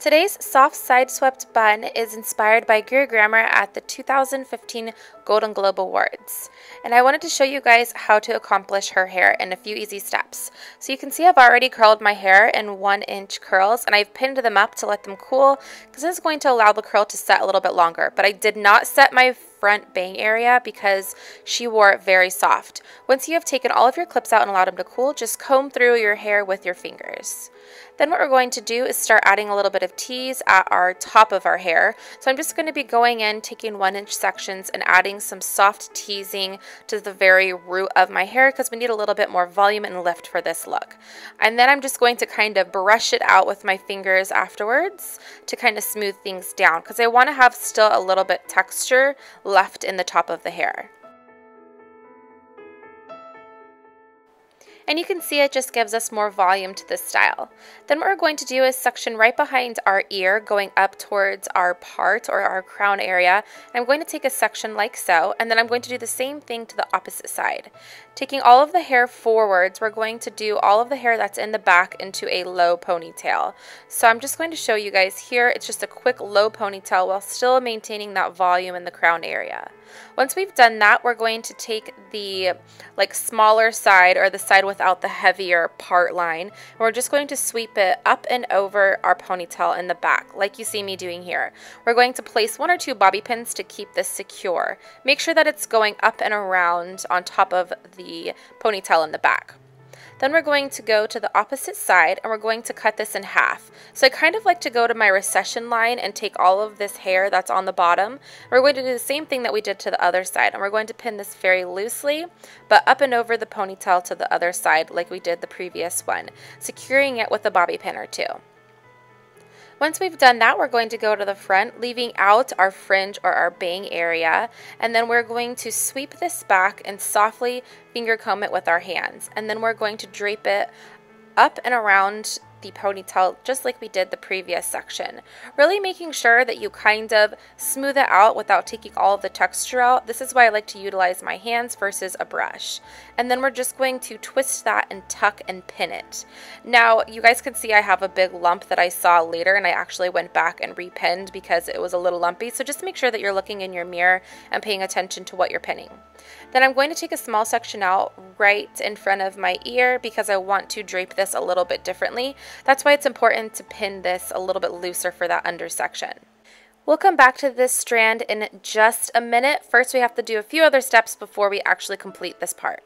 Today's soft side swept bun is inspired by Greer Grammer at the 2015 Golden Globe Awards. And I wanted to show you guys how to accomplish her hair in a few easy steps. So you can see I've already curled my hair in one inch curls and I've pinned them up to let them cool because this is going to allow the curl to set a little bit longer. But I did not set my front bang area because she wore it very soft. Once you have taken all of your clips out and allowed them to cool, just comb through your hair with your fingers. Then what we're going to do is start adding a little bit of tease at our top of our hair. So I'm just going to be going in, taking one inch sections and adding some soft teasing to the very root of my hair because we need a little bit more volume and lift for this look. And then I'm just going to kind of brush it out with my fingers afterwards to kind of smooth things down because I want to have still a little bit texture left in the top of the hair. And you can see it just gives us more volume to this style. Then what we're going to do is section right behind our ear going up towards our part or our crown area. And I'm going to take a section like so and then I'm going to do the same thing to the opposite side. Taking all of the hair forwards, we're going to do all of the hair that's in the back into a low ponytail. So I'm just going to show you guys here, it's just a quick low ponytail while still maintaining that volume in the crown area. Once we've done that, we're going to take the like smaller side or the side without the heavier part line, and we're just going to sweep it up and over our ponytail in the back, like you see me doing here. We're going to place one or two bobby pins to keep this secure. Make sure that it's going up and around on top of the ponytail in the back. Then we're going to go to the opposite side and we're going to cut this in half. So I kind of like to go to my recession line and take all of this hair that's on the bottom. We're going to do the same thing that we did to the other side and we're going to pin this very loosely but up and over the ponytail to the other side like we did the previous one, securing it with a bobby pin or two. Once we've done that, we're going to go to the front, leaving out our fringe or our bang area. And then we're going to sweep this back and softly finger comb it with our hands. And then we're going to drape it up and around the ponytail just like we did the previous section. Really making sure that you kind of smooth it out without taking all of the texture out. This is why I like to utilize my hands versus a brush. And then we're just going to twist that and tuck and pin it. Now you guys can see I have a big lump that I saw later and I actually went back and repinned because it was a little lumpy. So just make sure that you're looking in your mirror and paying attention to what you're pinning. Then I'm going to take a small section out right in front of my ear because I want to drape this a little bit differently. That's why it's important to pin this a little bit looser for that under section. We'll come back to this strand in just a minute. First, we have to do a few other steps before we actually complete this part.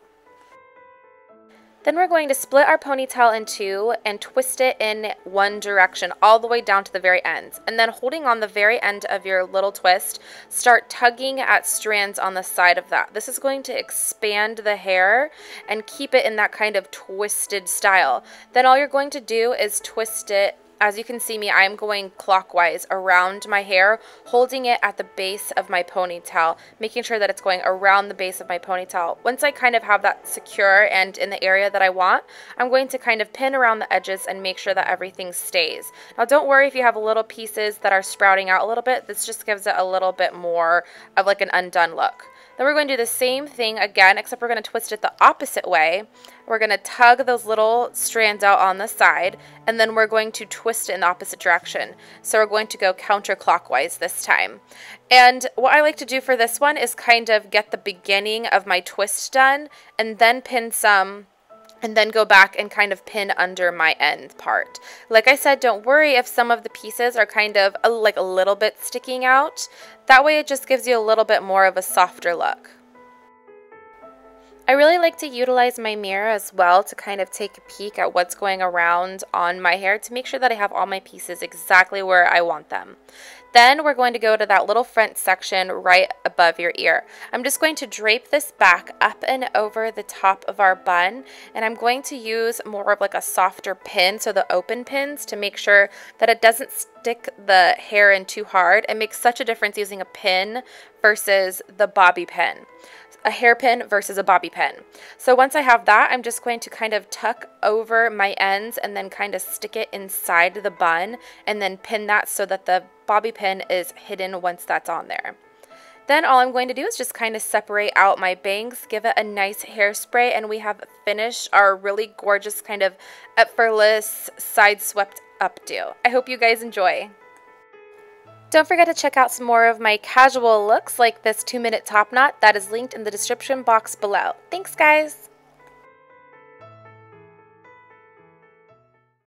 Then we're going to split our ponytail in two and twist it in one direction all the way down to the very ends. And then holding on the very end of your little twist, start tugging at strands on the side of that. This is going to expand the hair and keep it in that kind of twisted style. Then all you're going to do is twist it as you can see me, I'm going clockwise around my hair, holding it at the base of my ponytail, making sure that it's going around the base of my ponytail. Once I kind of have that secure and in the area that I want, I'm going to kind of pin around the edges and make sure that everything stays. Now don't worry if you have little pieces that are sprouting out a little bit, this just gives it a little bit more of like an undone look. Then we're going to do the same thing again, except we're going to twist it the opposite way. We're going to tug those little strands out on the side, and then we're going to twist it in the opposite direction. So we're going to go counterclockwise this time. And what I like to do for this one is kind of get the beginning of my twist done, and then pin some and then go back and kind of pin under my end part. Like I said, don't worry if some of the pieces are kind of a, like a little bit sticking out. That way it just gives you a little bit more of a softer look. I really like to utilize my mirror as well to kind of take a peek at what's going around on my hair to make sure that I have all my pieces exactly where I want them. Then we're going to go to that little front section right above your ear. I'm just going to drape this back up and over the top of our bun and I'm going to use more of like a softer pin, so the open pins to make sure that it doesn't stick the hair in too hard. It makes such a difference using a pin versus the bobby pin a hairpin versus a bobby pin. So once I have that, I'm just going to kind of tuck over my ends and then kind of stick it inside the bun and then pin that so that the bobby pin is hidden once that's on there. Then all I'm going to do is just kind of separate out my bangs, give it a nice hairspray, and we have finished our really gorgeous kind of effortless side swept updo. I hope you guys enjoy. Don't forget to check out some more of my casual looks like this 2 minute top knot that is linked in the description box below. Thanks guys!